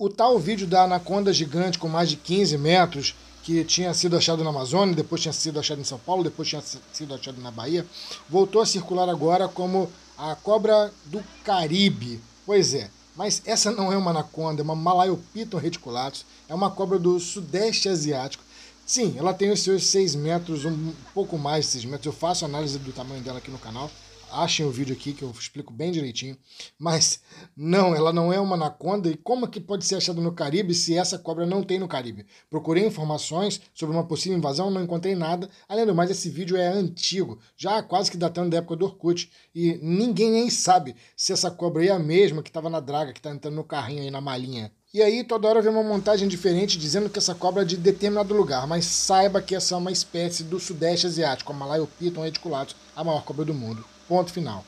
o tal vídeo da anaconda gigante com mais de 15 metros, que tinha sido achado na Amazônia, depois tinha sido achado em São Paulo, depois tinha sido achado na Bahia, voltou a circular agora como a cobra do Caribe. Pois é, mas essa não é uma anaconda, é uma Malaiopiton reticulatus, é uma cobra do Sudeste Asiático. Sim, ela tem os seus 6 metros, um pouco mais de 6 metros. Eu faço análise do tamanho dela aqui no canal achem o vídeo aqui que eu explico bem direitinho. Mas não, ela não é uma anaconda. E como que pode ser achada no Caribe se essa cobra não tem no Caribe? Procurei informações sobre uma possível invasão, não encontrei nada. Além do mais, esse vídeo é antigo, já quase que datando da época do Orkut. E ninguém nem sabe se essa cobra é a mesma que estava na draga, que está entrando no carrinho aí, na malinha. E aí toda hora vem uma montagem diferente dizendo que essa cobra é de determinado lugar, mas saiba que essa é uma espécie do sudeste asiático, a Malaiopiton reticulatus, a maior cobra do mundo. Ponto final.